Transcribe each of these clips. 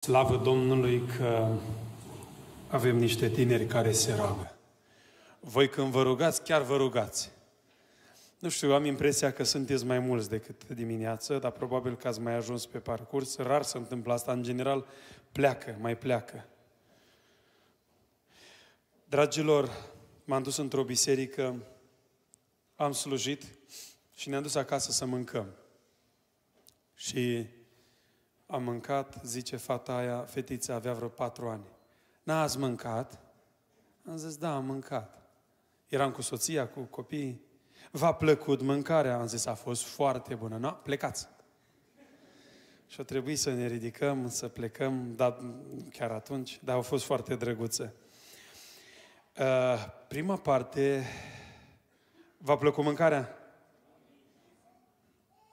Slavă Domnului că avem niște tineri care se roagă. Voi când vă rugați, chiar vă rugați. Nu știu, am impresia că sunteți mai mulți decât dimineață, dar probabil că ați mai ajuns pe parcurs. Rar se întâmplă asta. În general, pleacă, mai pleacă. Dragilor, m-am dus într-o biserică, am slujit și ne-am dus acasă să mâncăm. Și am mâncat, zice fata aia, fetița avea vreo patru ani. N-ați mâncat? Am zis, da, am mâncat. Eram cu soția, cu copiii. V-a plăcut mâncarea? Am zis, a fost foarte bună. No, plecați. Și a trebuit să ne ridicăm, să plecăm, dar chiar atunci, dar au fost foarte drăguțe. Uh, prima parte, v-a plăcut mâncarea?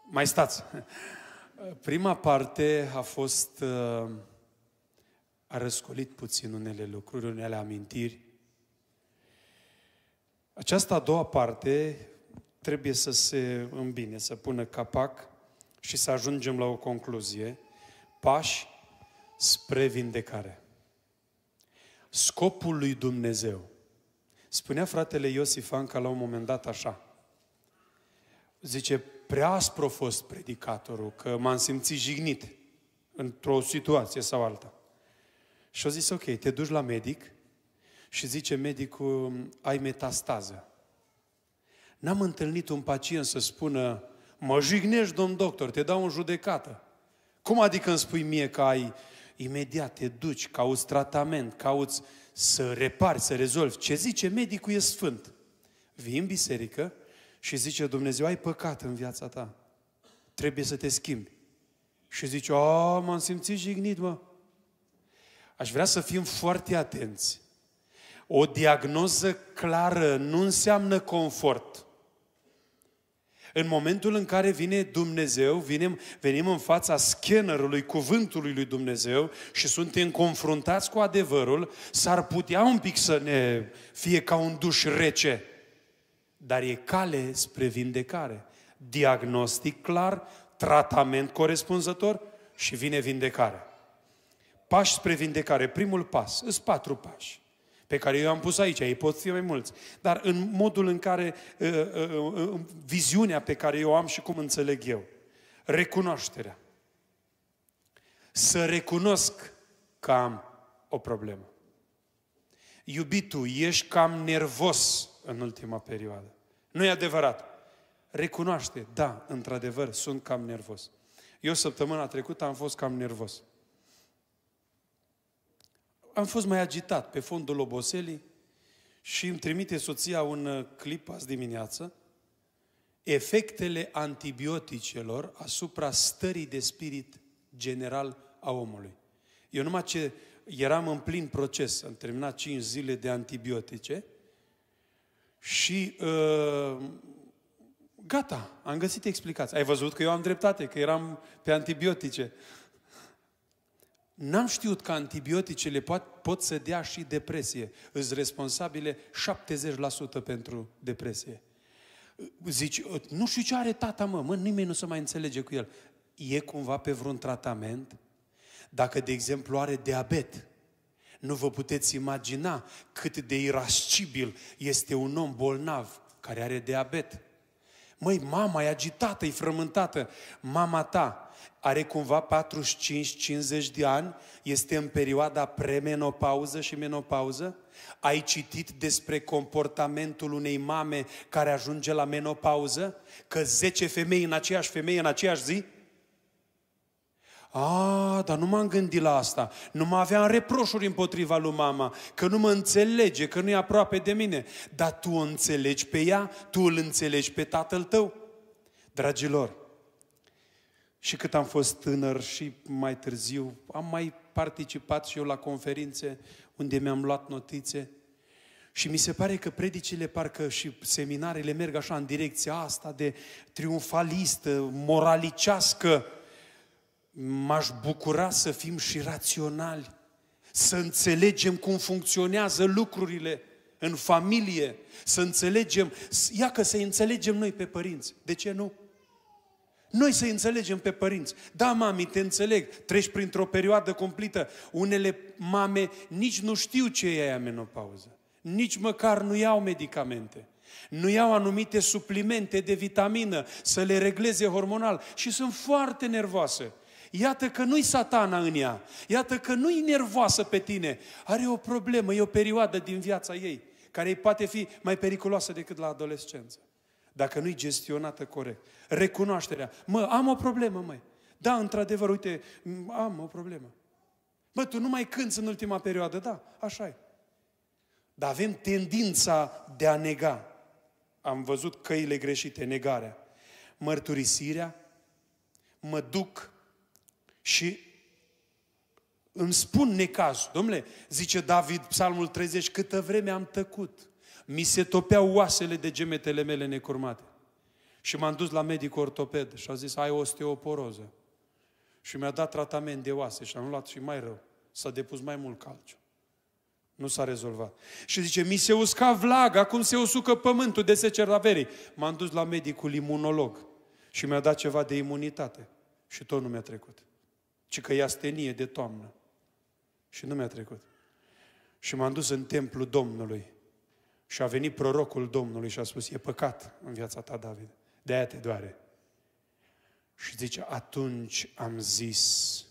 Mai stați. Prima parte a fost, uh, a răscolit puțin unele lucruri, unele amintiri. Această a doua parte trebuie să se îmbine, să pună capac și să ajungem la o concluzie. Pași spre vindecare. Scopul lui Dumnezeu. Spunea fratele Iosif Anca la un moment dat așa. Zice, prea aspru a fost predicatorul, că m-am simțit jignit într-o situație sau alta. Și a zis, ok, te duci la medic și zice medicul, ai metastază. N-am întâlnit un pacient să spună, mă jignești, domn doctor, te dau în judecată. Cum adică îmi spui mie că ai imediat, te duci, cauți tratament, cauți să repari, să rezolvi. Ce zice medicul e sfânt. Vii în biserică, și zice Dumnezeu, ai păcat în viața ta. Trebuie să te schimbi. Și zice, a, m-am simțit jignit, mă. Aș vrea să fim foarte atenți. O diagnoză clară nu înseamnă confort. În momentul în care vine Dumnezeu, venim, venim în fața scannerului cuvântului lui Dumnezeu și suntem confruntați cu adevărul, s-ar putea un pic să ne fie ca un duș rece dar e cale spre vindecare. Diagnostic clar, tratament corespunzător și vine vindecare. Pași spre vindecare. Primul pas, sunt patru pași pe care eu am pus aici, ei pot fi mai mulți, dar în modul în care, uh, uh, uh, viziunea pe care eu am și cum înțeleg eu. Recunoașterea. Să recunosc că am o problemă. Iubitul, ești cam nervos în ultima perioadă. Nu e adevărat. Recunoaște, da, într-adevăr, sunt cam nervos. Eu săptămâna trecută am fost cam nervos. Am fost mai agitat pe fondul oboselii și îmi trimite soția un uh, clip azi dimineață, efectele antibioticelor asupra stării de spirit general a omului. Eu numai ce eram în plin proces, am terminat 5 zile de antibiotice, și uh, gata, am găsit explicații. Ai văzut că eu am dreptate, că eram pe antibiotice. N-am știut că antibioticele pot, pot să dea și depresie. Îți responsabile 70% pentru depresie. Zici, nu știu ce are tata, mă, mă, nimeni nu se mai înțelege cu el. E cumva pe vreun tratament? Dacă, de exemplu, are diabet, nu vă puteți imagina cât de irascibil este un om bolnav care are diabet. Măi, mama e agitată, e frământată. Mama ta are cumva 45-50 de ani, este în perioada premenopauză și menopauză? Ai citit despre comportamentul unei mame care ajunge la menopauză? Că 10 femei în aceeași femeie în aceeași zi? A, dar nu m-am gândit la asta. Nu mă aveam reproșuri împotriva lui mama, că nu mă înțelege, că nu e aproape de mine. Dar tu o înțelegi pe ea, tu îl înțelegi pe tatăl tău. Dragilor, și cât am fost tânăr și mai târziu, am mai participat și eu la conferințe unde mi-am luat notițe. Și mi se pare că predicile, parcă și seminarele merg așa în direcția asta de triumfalistă, moralicească, m-aș bucura să fim și raționali, să înțelegem cum funcționează lucrurile în familie, să înțelegem, ia că să înțelegem noi pe părinți. De ce nu? Noi să înțelegem pe părinți. Da, mami, te înțeleg. Treci printr-o perioadă cumplită. Unele mame nici nu știu ce e aia menopauză. Nici măcar nu iau medicamente. Nu iau anumite suplimente de vitamină să le regleze hormonal și sunt foarte nervoase. Iată că nu-i satana în ea. Iată că nu-i nervoasă pe tine. Are o problemă, e o perioadă din viața ei, care îi poate fi mai periculoasă decât la adolescență. Dacă nu-i gestionată corect. Recunoașterea. Mă, am o problemă, măi. Da, într-adevăr, uite, am o problemă. Mă, tu nu mai cânți în ultima perioadă. Da, așa e. Dar avem tendința de a nega. Am văzut căile greșite, negarea. Mărturisirea, mă duc și îmi spun necazul. Domnule, zice David, psalmul 30, câtă vreme am tăcut. Mi se topeau oasele de gemetele mele necurmate. Și m-am dus la medic ortoped și a zis, ai osteoporoză. Și mi-a dat tratament de oase și am luat și mai rău. S-a depus mai mult calciu. Nu s-a rezolvat. Și zice, mi se usca vlaga, cum se usucă pământul de seceraverii. M-am dus la medicul imunolog și mi-a dat ceva de imunitate. Și tot nu mi-a trecut. Ci că e astenie de toamnă. Și nu mi-a trecut. Și m-am dus în templul Domnului. Și a venit prorocul Domnului și a spus, e păcat în viața ta, David. De-aia te doare. Și zice, atunci am zis,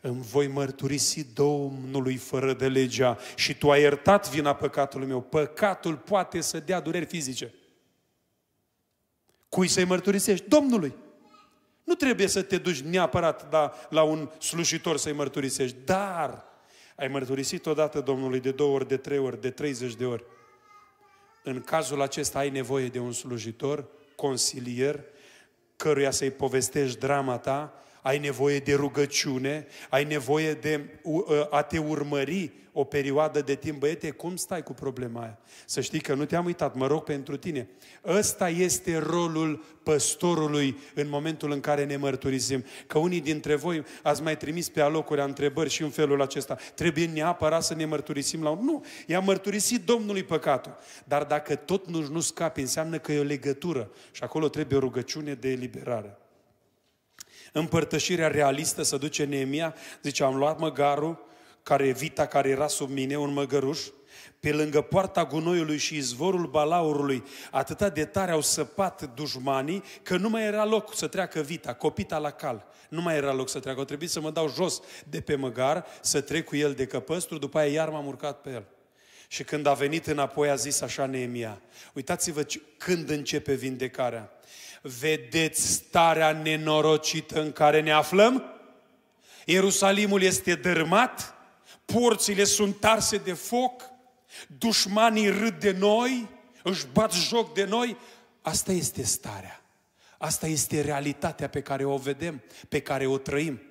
îmi voi mărturisi Domnului fără de legea și tu ai iertat vina păcatului meu. Păcatul poate să dea dureri fizice. Cui să-i mărturisești? Domnului. Nu trebuie să te duci neapărat la, la un slujitor să-i mărturisești, dar ai mărturisit odată Domnului de două ori, de trei ori, de 30 de ori. În cazul acesta ai nevoie de un slujitor, consilier, căruia să-i povestești drama ta, ai nevoie de rugăciune, ai nevoie de a te urmări o perioadă de timp. Băiete, cum stai cu problema aia? Să știi că nu te-am uitat, mă rog pentru tine. Ăsta este rolul păstorului în momentul în care ne mărturisim. Că unii dintre voi ați mai trimis pe alocuri întrebări și în felul acesta. Trebuie neapărat să ne mărturisim la un... Nu, i-a mărturisit Domnului păcatul. Dar dacă tot nu, nu scapi, înseamnă că e o legătură. Și acolo trebuie o rugăciune de eliberare. Împărtășirea realistă să duce Neemia, zice, am luat măgarul, care e vita care era sub mine, un măgăruș, pe lângă poarta gunoiului și izvorul balaurului, atâta de tare au săpat dușmanii, că nu mai era loc să treacă vita, copita la cal. Nu mai era loc să treacă. O trebuie să mă dau jos de pe măgar, să trec cu el de căpăstru, după aia iar m-am urcat pe el. Și când a venit înapoi a zis așa Neemia, uitați-vă când începe vindecarea. Vedeți starea nenorocită în care ne aflăm? Ierusalimul este dărmat, porțile sunt arse de foc, dușmanii râd de noi, își bat joc de noi. Asta este starea. Asta este realitatea pe care o vedem, pe care o trăim.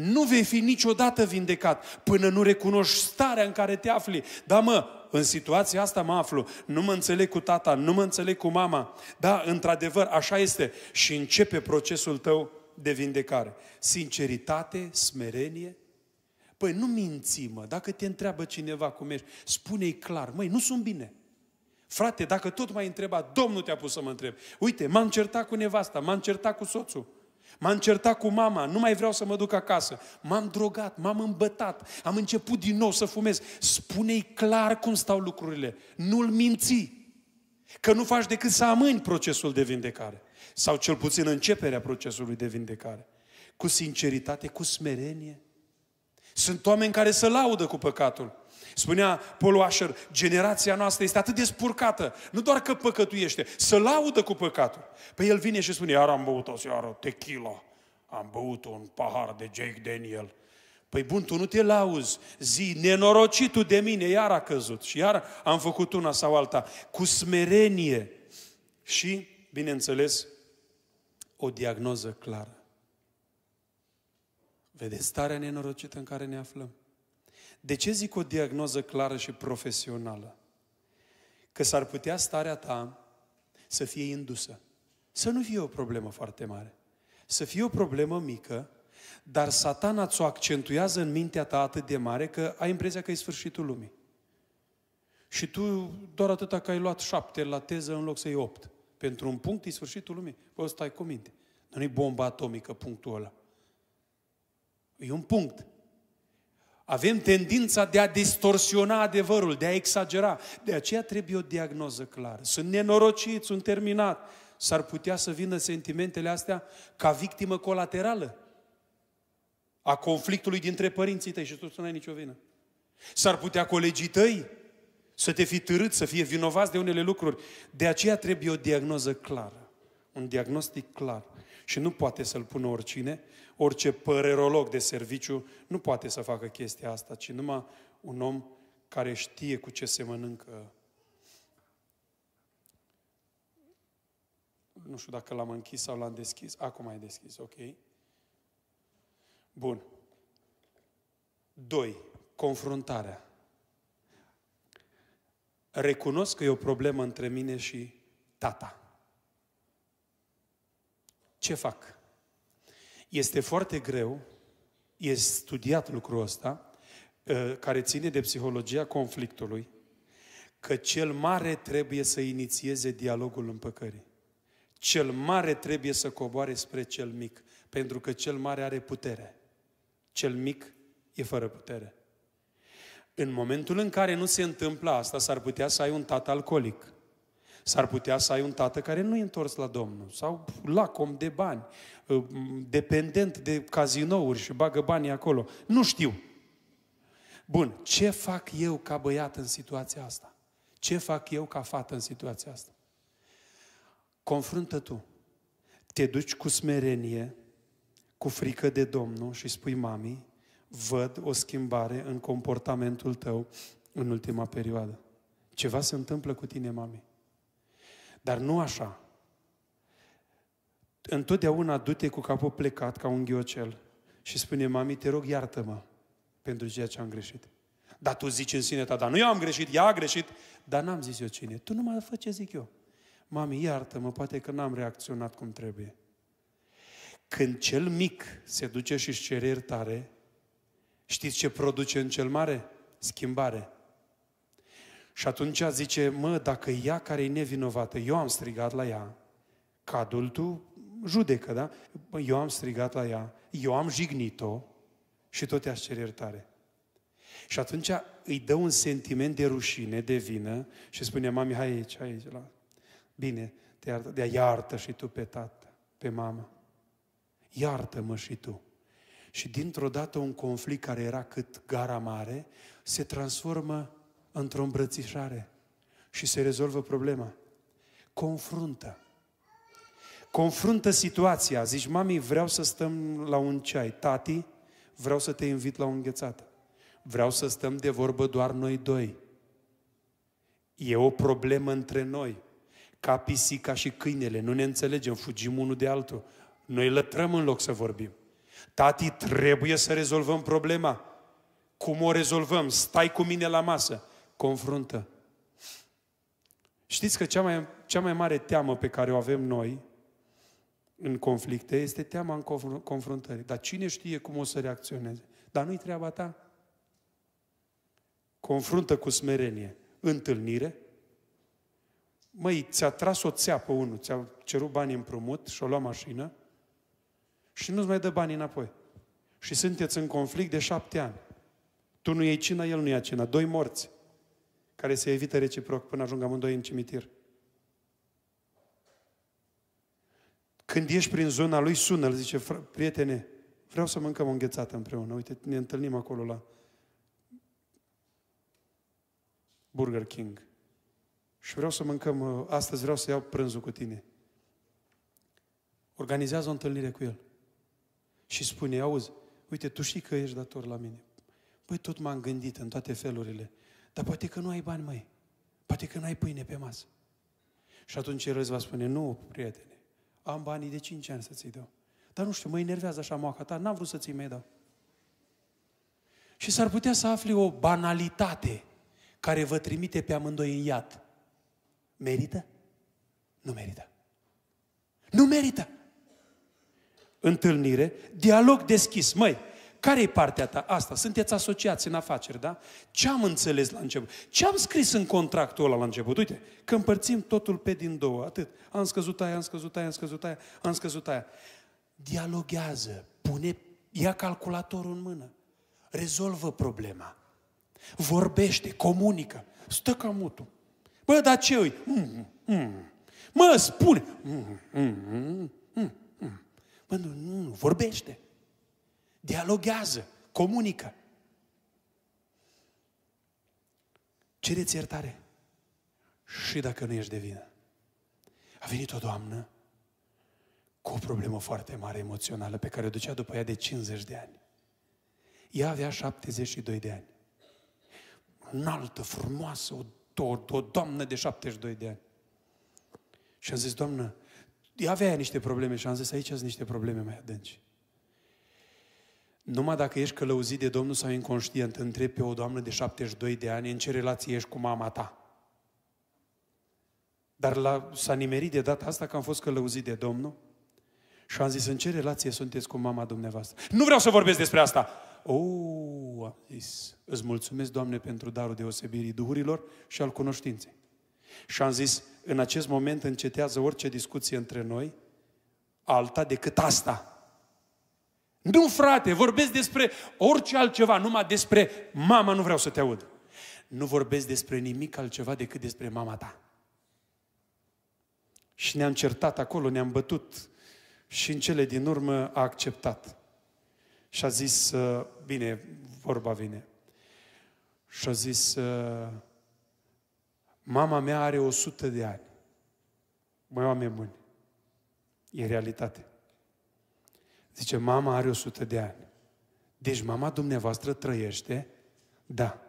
Nu vei fi niciodată vindecat până nu recunoști starea în care te afli. Da, mă, în situația asta mă aflu, nu mă înțeleg cu tata, nu mă înțeleg cu mama. Da, într-adevăr, așa este. Și începe procesul tău de vindecare. Sinceritate, smerenie. Păi nu minți, mă. Dacă te întreabă cineva cum ești, spune-i clar. Măi, nu sunt bine. Frate, dacă tot m-ai întrebat, Domnul te-a pus să mă întreb. Uite, m-am certat cu nevasta, m-am certat cu soțul. M-am certat cu mama, nu mai vreau să mă duc acasă. M-am drogat, m-am îmbătat, am început din nou să fumez. Spune-i clar cum stau lucrurile. Nu-l minți. Că nu faci decât să amâni procesul de vindecare. Sau cel puțin începerea procesului de vindecare. Cu sinceritate, cu smerenie. Sunt oameni care se laudă cu păcatul. Spunea Paul Washer, generația noastră este atât de spurcată, nu doar că păcătuiește, să laudă cu păcatul. Pe el vine și spune, iar am băut o seară tequila, am băut un pahar de Jake Daniel. Păi bun, tu nu te lauzi, zi, nenorocitul de mine, iar a căzut și iar am făcut una sau alta, cu smerenie și, bineînțeles, o diagnoză clară. Vedeți starea nenorocită în care ne aflăm? De ce zic o diagnoză clară și profesională? Că s-ar putea starea ta să fie indusă. Să nu fie o problemă foarte mare. Să fie o problemă mică, dar satana ți-o accentuează în mintea ta atât de mare că ai impresia că e sfârșitul lumii. Și tu doar atâta că ai luat șapte la teză în loc să iei opt. Pentru un punct e sfârșitul lumii. Păi stai cu minte. Nu e bomba atomică punctul ăla. E un punct. Avem tendința de a distorsiona adevărul, de a exagera. De aceea trebuie o diagnoză clară. Sunt nenorocit, sunt terminat. S-ar putea să vină sentimentele astea ca victimă colaterală a conflictului dintre părinții tăi și tu nu ai nicio vină. S-ar putea colegii tăi să te fi târât, să fie vinovați de unele lucruri. De aceea trebuie o diagnoză clară. Un diagnostic clar. Și nu poate să-l pună oricine, orice părerolog de serviciu nu poate să facă chestia asta, ci numai un om care știe cu ce se mănâncă. Nu știu dacă l-am închis sau l-am deschis. Acum ai deschis, ok. Bun. Doi, confruntarea. Recunosc că e o problemă între mine și tata. Ce fac? Este foarte greu, e studiat lucrul ăsta, ă, care ține de psihologia conflictului, că cel mare trebuie să inițieze dialogul împăcării. Cel mare trebuie să coboare spre cel mic, pentru că cel mare are putere. Cel mic e fără putere. În momentul în care nu se întâmplă asta, s-ar putea să ai un tată alcoolic. S-ar putea să ai un tată care nu e întors la Domnul sau lacom de bani, ă, dependent de cazinouri și bagă banii acolo. Nu știu. Bun, ce fac eu ca băiat în situația asta? Ce fac eu ca fată în situația asta? Confruntă tu. Te duci cu smerenie, cu frică de Domnul și spui mami, văd o schimbare în comportamentul tău în ultima perioadă. Ceva se întâmplă cu tine, mami. Dar nu așa. Întotdeauna du-te cu capul plecat ca un ghiocel și spune, mami, te rog, iartă-mă pentru ceea ce am greșit. Dar tu zici în sine ta, dar nu eu am greșit, ea a greșit, dar n-am zis eu cine. Tu nu mai fă ce zic eu. Mami, iartă-mă, poate că n-am reacționat cum trebuie. Când cel mic se duce și își cere iertare, știți ce produce în cel mare? Schimbare. Și atunci zice, mă, dacă ea care e nevinovată, eu am strigat la ea, ca adultul judecă, da? Eu am strigat la ea, eu am jignit-o și tot ea cere iertare. Și atunci îi dă un sentiment de rușine, de vină și spune, mami, hai aici, hai aici. La... Bine, te iartă, de iartă și tu pe tată, pe mamă. Iartă-mă și tu. Și dintr-o dată un conflict care era cât gara mare se transformă într-o îmbrățișare și se rezolvă problema. Confruntă. Confruntă situația. Zici, mami, vreau să stăm la un ceai. Tati, vreau să te invit la o înghețată. Vreau să stăm de vorbă doar noi doi. E o problemă între noi. Ca pisica și câinele. Nu ne înțelegem, fugim unul de altul. Noi lătrăm în loc să vorbim. Tati, trebuie să rezolvăm problema. Cum o rezolvăm? Stai cu mine la masă confruntă. Știți că cea mai, cea mai mare teamă pe care o avem noi în conflicte este teama în confruntării. Dar cine știe cum o să reacționeze? Dar nu-i treaba ta. Confruntă cu smerenie. Întâlnire. Măi, ți-a tras o țeapă unul, ți-a cerut bani împrumut și-o lua mașină și nu-ți mai dă bani înapoi. Și sunteți în conflict de șapte ani. Tu nu iei cina, el nu ia cina. Doi morți care se evită reciproc până ajung amândoi în cimitir. Când ești prin zona lui, sună, îl zice, prietene, vreau să mâncăm o înghețată împreună. Uite, ne întâlnim acolo la Burger King. Și vreau să mâncăm, uh, astăzi vreau să iau prânzul cu tine. Organizează o întâlnire cu el. Și spune, auzi, uite, tu știi că ești dator la mine. Păi tot m-am gândit în toate felurile. Dar poate că nu ai bani, mai. Poate că nu ai pâine pe masă. Și atunci el va spune, nu, prietene, am banii de 5 ani să ți-i dau. Dar nu știu, mă enervează așa moaca ta, n-am vrut să ți-i mai dau. Și s-ar putea să afli o banalitate care vă trimite pe amândoi în iad. Merită? Nu merită. Nu merită. Întâlnire, dialog deschis. Măi, care e partea ta? Asta. Sunteți asociați în afaceri, da? Ce am înțeles la început? Ce am scris în contractul ăla la început? Uite, că împărțim totul pe din două, atât. Am scăzut aia, am scăzut aia, am scăzut aia, am scăzut aia. Dialoghează, pune, ia calculatorul în mână, rezolvă problema. Vorbește, comunică, stă ca mutul. Bă, dar ce ui? Mm, mm. Mă, spune. Mm, mm, mm, mm, mm. Bă, nu, nu, nu, vorbește. Dialoghează, comunică. Cereți iertare. Și dacă nu ești de vină. A venit o doamnă cu o problemă foarte mare emoțională pe care o ducea după ea de 50 de ani. Ea avea 72 de ani. Înaltă, frumoasă, o, o, o doamnă de 72 de ani. Și am zis, doamnă, ea avea niște probleme și am zis, aici sunt niște probleme mai adânci. Numai dacă ești călăuzit de Domnul sau inconștient, întrebi pe o doamnă de 72 de ani în ce relație ești cu mama ta. Dar la, s-a nimerit de data asta că am fost călăuzit de Domnul și am zis, în ce relație sunteți cu mama dumneavoastră? Nu vreau să vorbesc despre asta. Oh, am zis, îți mulțumesc, Doamne, pentru darul deosebirii duhurilor și al cunoștinței. Și am zis, în acest moment încetează orice discuție între noi, alta decât asta. Nu, frate, vorbesc despre orice altceva, numai despre mama nu vreau să te aud. Nu vorbesc despre nimic altceva decât despre mama ta. Și ne-am certat acolo, ne-am bătut și în cele din urmă a acceptat. Și a zis, bine, vorba vine. Și a zis, mama mea are 100 de ani. Mai oameni buni. E realitate. Zice, mama are 100 de ani. Deci mama dumneavoastră trăiește? Da.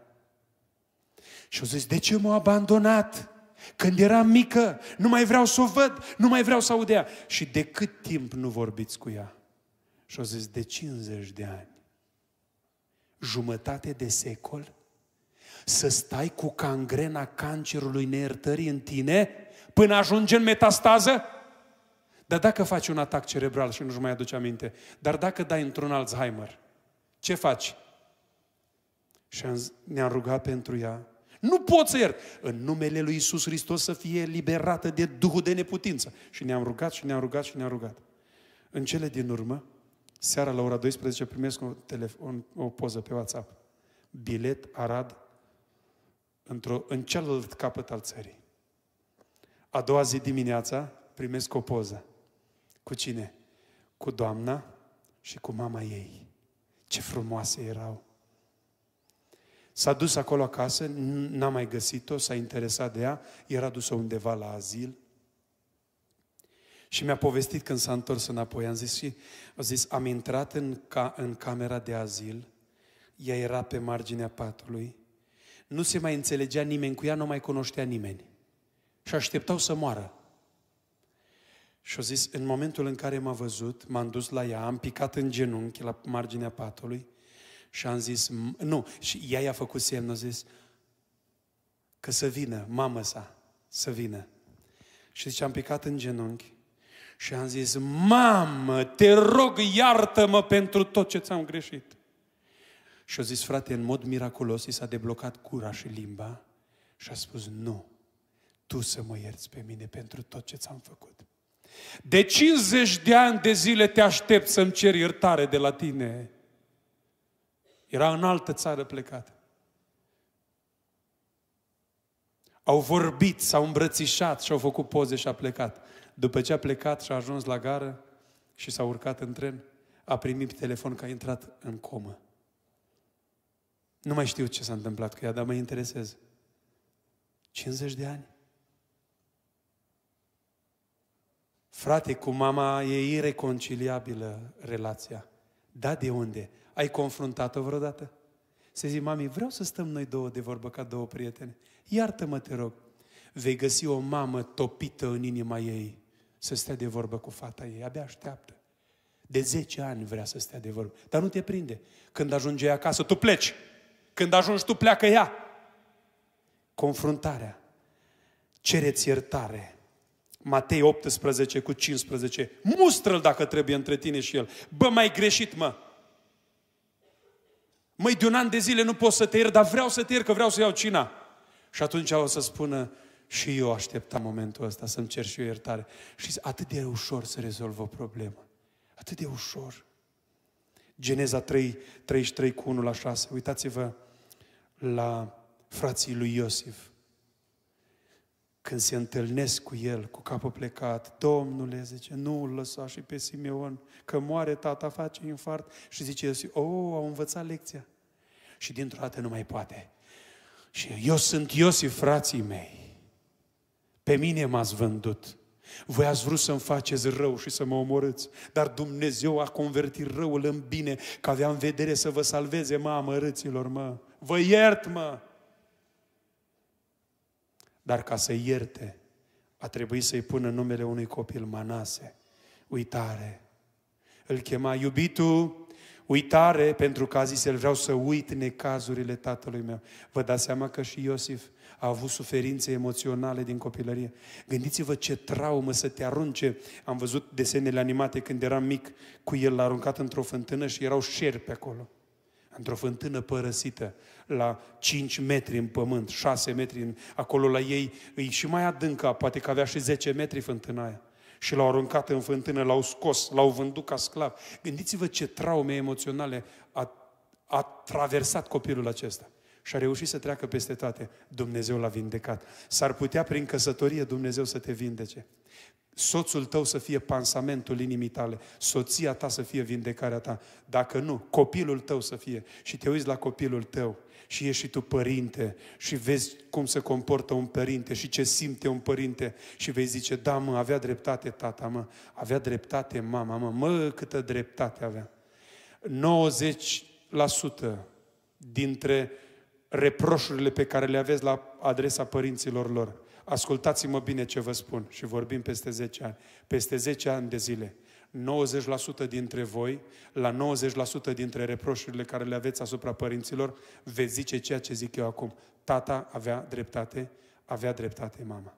Și au zis, de ce m-a abandonat? Când eram mică, nu mai vreau să o văd, nu mai vreau să aud ea. Și de cât timp nu vorbiți cu ea? Și au zis, de 50 de ani. Jumătate de secol? Să stai cu cangrena cancerului neiertării în tine până ajunge în metastază? Dar dacă faci un atac cerebral și nu-și mai aduce aminte, dar dacă dai într-un Alzheimer, ce faci? Și ne-am rugat pentru ea. Nu pot să iert. În numele lui Isus Hristos să fie liberată de Duhul de neputință. Și ne-am rugat și ne-am rugat și ne-am rugat. În cele din urmă, seara la ora 12 primesc o, telefon, o poză pe WhatsApp. Bilet Arad într-o, în celălalt capăt al țării. A doua zi dimineața primesc o poză. Cu cine? Cu doamna și cu mama ei. Ce frumoase erau! S-a dus acolo acasă, n-a mai găsit-o, s-a interesat de ea, era dusă undeva la azil. Și mi-a povestit când s-a întors înapoi. Am zis și a zis, am intrat în, ca, în camera de azil, ea era pe marginea patului, nu se mai înțelegea nimeni cu ea, nu mai cunoștea nimeni. Și așteptau să moară. Și a zis, în momentul în care m-a văzut, m-am dus la ea, am picat în genunchi la marginea patului și am zis, nu, și ea i-a făcut semn, a zis, că să vină, mamă sa, să vină. Și zice, am picat în genunchi și am zis, mamă, te rog, iartă-mă pentru tot ce ți-am greșit. Și a zis, frate, în mod miraculos, i s-a deblocat cura și limba și a spus, nu, tu să mă ierți pe mine pentru tot ce ți-am făcut. De 50 de ani de zile te aștept să-mi cer iertare de la tine. Era în altă țară plecat. Au vorbit, s-au îmbrățișat și au făcut poze și a plecat. După ce a plecat și a ajuns la gară și s-a urcat în tren, a primit telefon că a intrat în comă. Nu mai știu ce s-a întâmplat cu ea, dar mă interesează. 50 de ani. Frate, cu mama e ireconciliabilă relația. Da, de unde? Ai confruntat-o vreodată? Să zic, mami, vreau să stăm noi două de vorbă ca două prietene. Iartă-mă, te rog. Vei găsi o mamă topită în inima ei să stea de vorbă cu fata ei. Abia așteaptă. De 10 ani vrea să stea de vorbă. Dar nu te prinde. Când ajunge ea acasă, tu pleci. Când ajungi tu, pleacă ea. Confruntarea. Cereți iertare. Matei 18 cu 15. Mustră-l dacă trebuie între tine și el. Bă, mai greșit, mă. Măi, de un an de zile nu pot să te iert, dar vreau să te iert, că vreau să iau cina. Și atunci o să spună, și eu așteptam momentul ăsta să-mi cer și eu iertare. Și atât de ușor să rezolv o problemă. Atât de ușor. Geneza 3, 33 cu 1 la 6. Uitați-vă la frații lui Iosif. Când se întâlnesc cu el, cu capul plecat, Domnule, zice, nu îl lăsa și pe Simeon, că moare tata, face infart. Și zice Iosif, oh, au învățat lecția. Și dintr-o dată nu mai poate. Și eu sunt Iosif, frații mei. Pe mine m-ați vândut. Voi ați vrut să-mi faceți rău și să mă omorâți, dar Dumnezeu a convertit răul în bine, că avea în vedere să vă salveze, mă, amărâților, mă. Vă iert, mă! Dar ca să ierte, a trebuit să-i pună numele unui copil Manase. Uitare. Îl chema iubitul, uitare, pentru că a zis el, vreau să uit necazurile tatălui meu. Vă dați seama că și Iosif a avut suferințe emoționale din copilărie. Gândiți-vă ce traumă să te arunce. Am văzut desenele animate când eram mic, cu el l-a aruncat într-o fântână și erau șerpi acolo. Într-o fântână părăsită, la 5 metri în pământ, 6 metri, în, acolo la ei, îi și mai adâncă, poate că avea și 10 metri fântâna aia. Și l-au aruncat în fântână, l-au scos, l-au vândut ca sclav. Gândiți-vă ce traume emoționale a, a traversat copilul acesta și a reușit să treacă peste toate, Dumnezeu l-a vindecat. S-ar putea prin căsătorie Dumnezeu să te vindece. Soțul tău să fie pansamentul inimii tale, soția ta să fie vindecarea ta. Dacă nu, copilul tău să fie. Și te uiți la copilul tău și ești și tu părinte și vezi cum se comportă un părinte și ce simte un părinte și vei zice, da mă, avea dreptate tata, mă, avea dreptate mama, mă, mă, câtă dreptate avea. 90% dintre reproșurile pe care le aveți la adresa părinților lor. Ascultați-mă bine ce vă spun și vorbim peste 10 ani. Peste 10 ani de zile, 90% dintre voi, la 90% dintre reproșurile care le aveți asupra părinților, veți zice ceea ce zic eu acum. Tata avea dreptate, avea dreptate mama.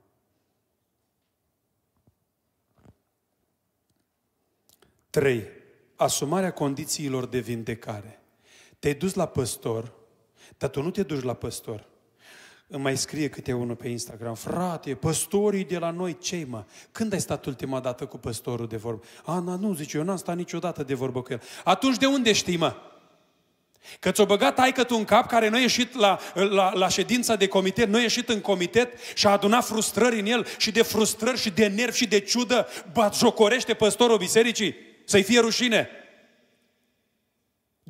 Trei. Asumarea condițiilor de vindecare. Te-ai dus la păstor, dar tu nu te duci la păstor. Îmi mai scrie câte unul pe Instagram, frate, păstorii de la noi, ce mă? Când ai stat ultima dată cu păstorul de vorbă? Ana, nu, zice, eu n-am stat niciodată de vorbă cu el. Atunci de unde știi, mă? Că ți-o băgat taică tu în cap care nu a ieșit la, la, la ședința de comitet, nu a ieșit în comitet și a adunat frustrări în el și de frustrări și de nervi și de ciudă jocorește păstorul bisericii? Să-i fie rușine.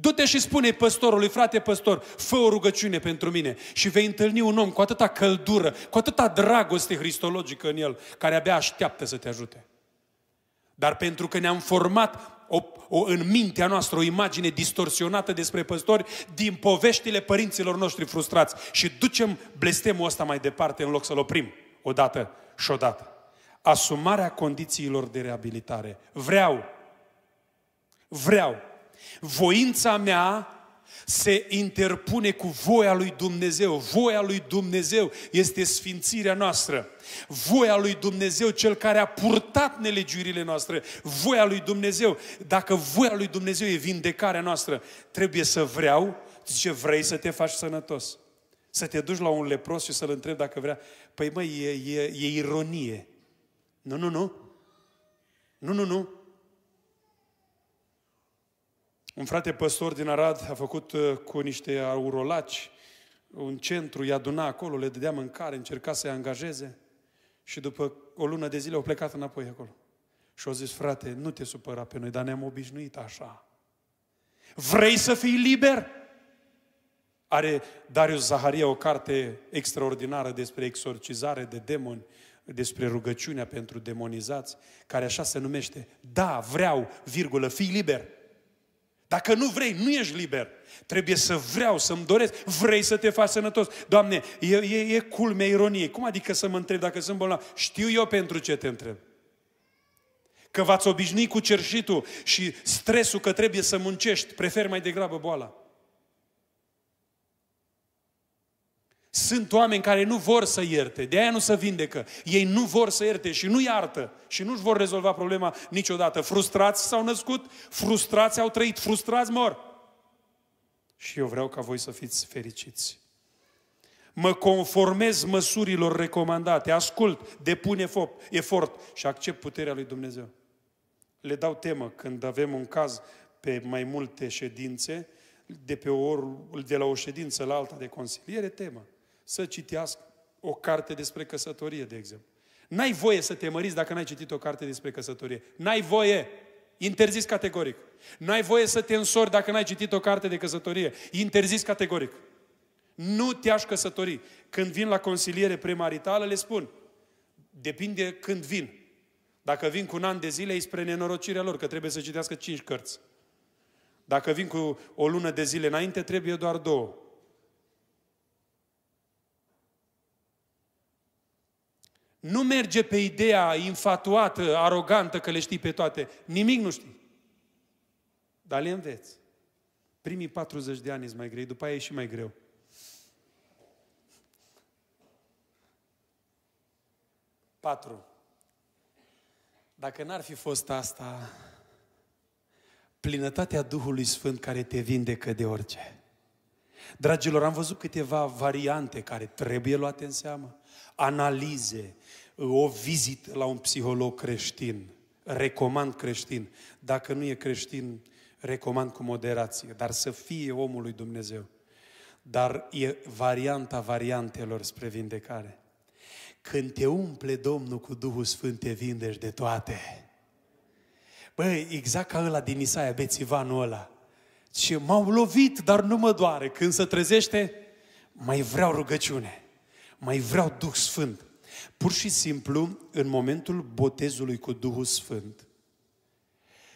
Du-te și spune păstorului, frate păstor, fă o rugăciune pentru mine și vei întâlni un om cu atâta căldură, cu atâta dragoste cristologică în el, care abia așteaptă să te ajute. Dar pentru că ne-am format o, o, în mintea noastră o imagine distorsionată despre păstori din poveștile părinților noștri frustrați și ducem blestemul ăsta mai departe în loc să-l oprim odată și odată. Asumarea condițiilor de reabilitare. Vreau, vreau Voința mea se interpune cu voia lui Dumnezeu. Voia lui Dumnezeu este sfințirea noastră. Voia lui Dumnezeu, cel care a purtat nelegiurile noastre. Voia lui Dumnezeu. Dacă voia lui Dumnezeu e vindecarea noastră, trebuie să vreau, zice, vrei să te faci sănătos. Să te duci la un lepros și să-l întrebi dacă vrea. Păi măi, e, e, e ironie. Nu, nu, nu. Nu, nu, nu. Un frate păstor din Arad a făcut uh, cu niște aurolaci un centru, i-a aduna acolo, le dădea mâncare, încerca să-i angajeze și după o lună de zile au plecat înapoi acolo. Și au zis, frate, nu te supăra pe noi, dar ne-am obișnuit așa. Vrei să fii liber? Are Darius Zaharia o carte extraordinară despre exorcizare de demoni, despre rugăciunea pentru demonizați, care așa se numește. Da, vreau, virgulă, fii liber. Dacă nu vrei, nu ești liber. Trebuie să vreau, să-mi doresc. Vrei să te faci sănătos. Doamne, e, e, e culmea ironiei. Cum adică să mă întreb dacă sunt bolnav? Știu eu pentru ce te întreb. Că v-ați obișnuit cu cerșitul și stresul că trebuie să muncești. Prefer mai degrabă boala. Sunt oameni care nu vor să ierte, de aia nu se vindecă. Ei nu vor să ierte și nu iartă și nu-și vor rezolva problema niciodată. Frustrați s-au născut, frustrați au trăit, frustrați mor. Și eu vreau ca voi să fiți fericiți. Mă conformez măsurilor recomandate, ascult, depun efort și accept puterea lui Dumnezeu. le dau temă când avem un caz pe mai multe ședințe, de, pe o, de la o ședință la alta de consiliere, temă. Să citească o carte despre căsătorie, de exemplu. N-ai voie să te măriți dacă n-ai citit o carte despre căsătorie. N-ai voie! Interzis categoric. N-ai voie să te însori dacă n-ai citit o carte de căsătorie. Interzis categoric. Nu te-aș căsători. Când vin la consiliere premaritală, le spun, depinde când vin. Dacă vin cu un an de zile, e spre nenorocirea lor, că trebuie să citească cinci cărți. Dacă vin cu o lună de zile înainte, trebuie doar două. Nu merge pe ideea infatuată, arogantă, că le știi pe toate. Nimic nu știi. Dar le înveți. Primii 40 de ani sunt mai grei, după aia e și mai greu. Patru. Dacă n-ar fi fost asta, plinătatea Duhului Sfânt care te vindecă de orice. Dragilor, am văzut câteva variante care trebuie luate în seamă. Analize, o vizită la un psiholog creștin, recomand creștin. Dacă nu e creștin, recomand cu moderație, dar să fie omul lui Dumnezeu. Dar e varianta variantelor spre vindecare. Când te umple Domnul cu Duhul Sfânt, te vindești de toate. Băi, exact ca ăla din Isaia, bețivanul ăla. Și m-au lovit, dar nu mă doare. Când se trezește, mai vreau rugăciune. Mai vreau Duh Sfânt. Pur și simplu, în momentul botezului cu Duhul Sfânt,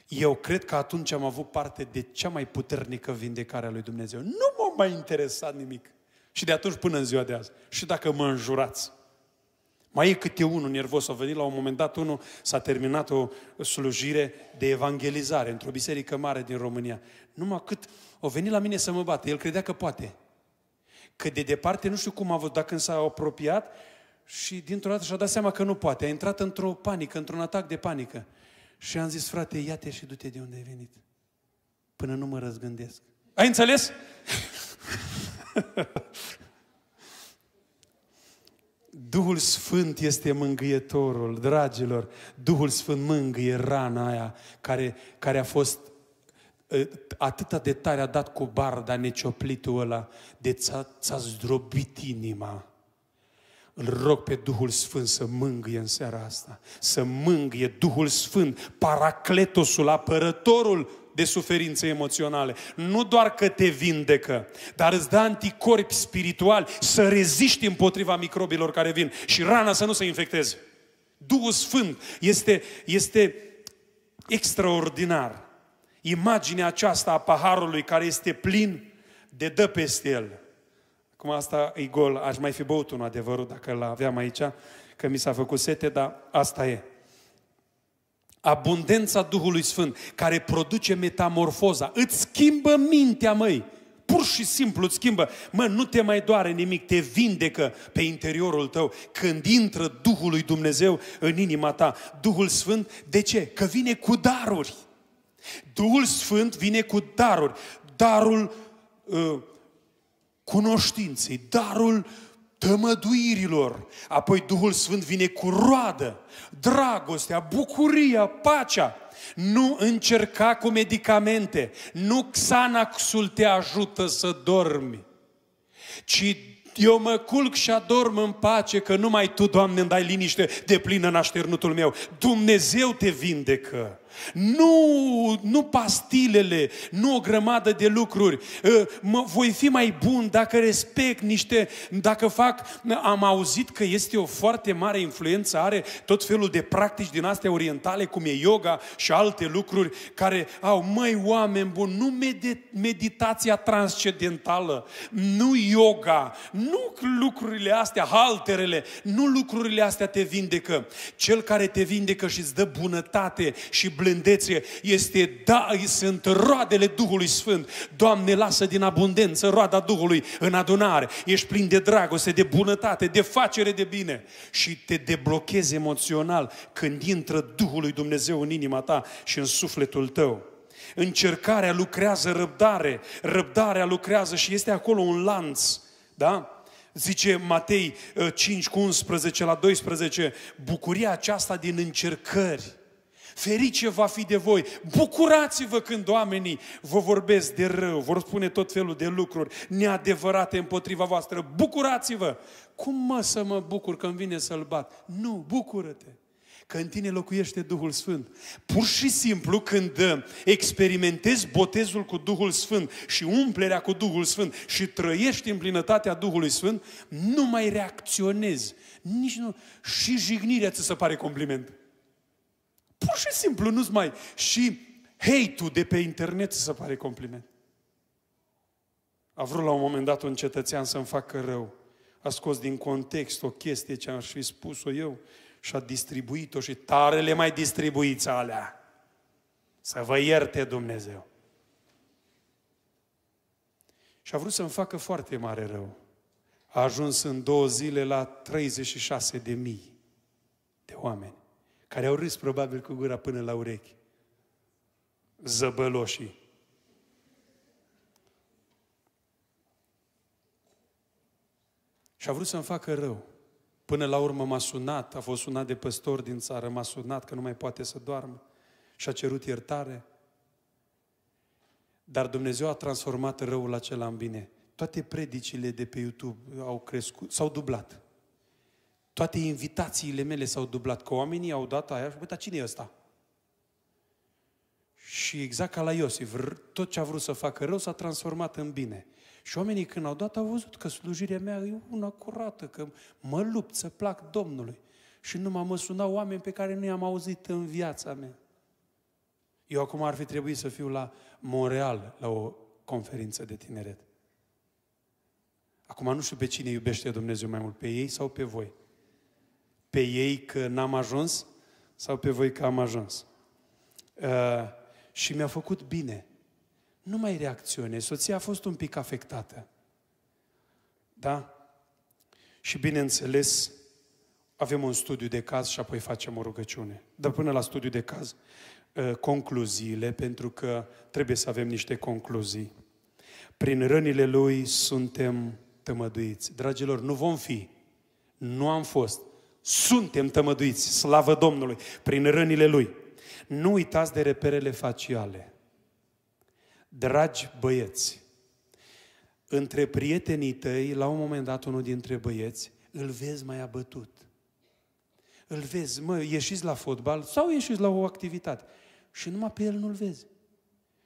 eu cred că atunci am avut parte de cea mai puternică vindecare a lui Dumnezeu. Nu m-a mai interesat nimic. Și de atunci până în ziua de azi. Și dacă mă înjurați, mai e câte unul nervos. A venit la un moment dat unul, s-a terminat o slujire de evangelizare într-o biserică mare din România. Numai cât a venit la mine să mă bată. El credea că poate. Că de departe, nu știu cum a văzut, dacă când s-a apropiat și dintr-o dată și-a dat seama că nu poate. A intrat într-o panică, într-un atac de panică. Și am zis, frate, ia-te și du-te de unde ai venit. Până nu mă răzgândesc. Ai înțeles? Duhul Sfânt este mângâietorul, dragilor. Duhul Sfânt mângâie rana aia care, care a fost ă, atât de tare a dat cu barda necioplitul ăla, de ți-a, ți-a zdrobit inima. Îl rog pe Duhul Sfânt să mângâie în seara asta, să mângâie Duhul Sfânt, paracletosul, apărătorul de suferințe emoționale. Nu doar că te vindecă, dar îți dă anticorpi spirituali să reziști împotriva microbilor care vin și rana să nu se infecteze. Duhul Sfânt este, este extraordinar. Imaginea aceasta a paharului care este plin de dă peste el. Acum asta e gol, aș mai fi băut un adevărul dacă îl aveam aici, că mi s-a făcut sete, dar asta e abundența Duhului Sfânt, care produce metamorfoza, îți schimbă mintea, măi. Pur și simplu îți schimbă. Mă, nu te mai doare nimic, te vindecă pe interiorul tău. Când intră Duhul lui Dumnezeu în inima ta, Duhul Sfânt, de ce? Că vine cu daruri. Duhul Sfânt vine cu daruri. Darul uh, cunoștinței, darul tămăduirilor. Apoi Duhul Sfânt vine cu roadă, dragostea, bucuria, pacea. Nu încerca cu medicamente. Nu Xanaxul te ajută să dormi, ci eu mă culc și adorm în pace că numai Tu, Doamne, îmi dai liniște de plină în așternutul meu. Dumnezeu te vindecă. Nu, nu pastilele, nu o grămadă de lucruri. Ă, mă, voi fi mai bun dacă respect niște, dacă fac... Am auzit că este o foarte mare influență, are tot felul de practici din astea orientale, cum e yoga și alte lucruri, care au, măi, oameni buni, nu meditația transcendentală, nu yoga, nu lucrurile astea, halterele, nu lucrurile astea te vindecă. Cel care te vindecă și îți dă bunătate și blândețe blândețe este, da, sunt roadele Duhului Sfânt. Doamne, lasă din abundență roada Duhului în adunare. Ești plin de dragoste, de bunătate, de facere de bine. Și te deblochezi emoțional când intră Duhul lui Dumnezeu în inima ta și în sufletul tău. Încercarea lucrează răbdare, răbdarea lucrează și este acolo un lanț, da? Zice Matei 5 cu 11 la 12, bucuria aceasta din încercări Ferice va fi de voi. Bucurați-vă când oamenii vă vorbesc de rău, vor spune tot felul de lucruri neadevărate împotriva voastră. Bucurați-vă! Cum mă să mă bucur când vine să-l bat? Nu, bucură-te! că în tine locuiește Duhul Sfânt. Pur și simplu, când uh, experimentezi botezul cu Duhul Sfânt și umplerea cu Duhul Sfânt și trăiești în plinătatea Duhului Sfânt, nu mai reacționezi. Nici nu. Și jignirea ți se pare compliment. Pur și simplu nu-ți mai... Și hate-ul de pe internet ți se pare compliment. A vrut la un moment dat un cetățean să-mi facă rău. A scos din context o chestie ce aș fi spus-o eu și a distribuit-o și tare le mai distribuiți alea. Să vă ierte Dumnezeu. Și a vrut să-mi facă foarte mare rău. A ajuns în două zile la 36 de mii de oameni care au râs probabil cu gura până la urechi. Zăbăloșii. Și a vrut să-mi facă rău. Până la urmă m-a sunat, a fost sunat de păstor din țară, m-a sunat că nu mai poate să doarmă și a cerut iertare. Dar Dumnezeu a transformat răul acela în bine. Toate predicile de pe YouTube au crescut, s-au dublat. Toate invitațiile mele s-au dublat, că oamenii au dat aia și dar cine e ăsta? Și exact ca la Iosif, tot ce a vrut să facă rău s-a transformat în bine. Și oamenii când au dat au văzut că slujirea mea e una curată, că mă lupt să plac Domnului. Și nu m-am sunat oameni pe care nu i-am auzit în viața mea. Eu acum ar fi trebuit să fiu la Montreal, la o conferință de tineret. Acum nu știu pe cine iubește Dumnezeu mai mult, pe ei sau pe voi. Pe ei că n-am ajuns sau pe voi că am ajuns. Uh, și mi-a făcut bine nu mai reacționezi. Soția a fost un pic afectată. Da? Și bineînțeles, avem un studiu de caz și apoi facem o rugăciune. Dar până la studiu de caz, ă, concluziile, pentru că trebuie să avem niște concluzii. Prin rănile lui suntem tămăduiți. Dragilor, nu vom fi, nu am fost, suntem tămăduiți, slavă Domnului, prin rănile lui. Nu uitați de reperele faciale. Dragi băieți, între prietenii tăi, la un moment dat, unul dintre băieți, îl vezi mai abătut. Îl vezi, mă, ieșiți la fotbal sau ieșiți la o activitate și numai pe el nu-l vezi.